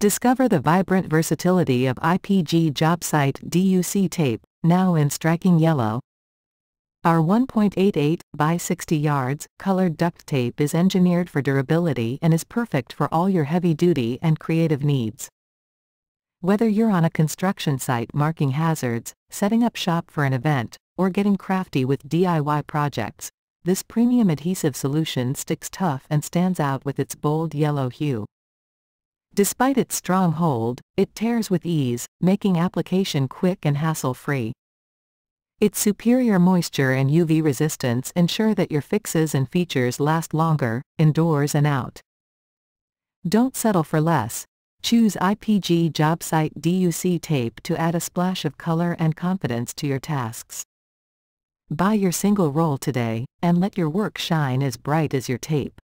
Discover the vibrant versatility of IPG JobSite DUCTape, now in striking yellow. Our 1.88 by 60 yards colored duct tape is engineered for durability and is perfect for all your heavy-duty and creative needs. Whether you're on a construction site marking hazards, setting up shop for an event, or getting crafty with DIY projects, this premium adhesive solution sticks tough and stands out with its bold yellow hue. Despite its strong hold, it tears with ease, making application quick and hassle-free. Its superior moisture and UV resistance ensure that your fixes and features last longer, indoors and out. Don't settle for less. Choose IPG JobSite DUCTape to add a splash of color and confidence to your tasks. Buy your single roll today, and let your work shine as bright as your tape.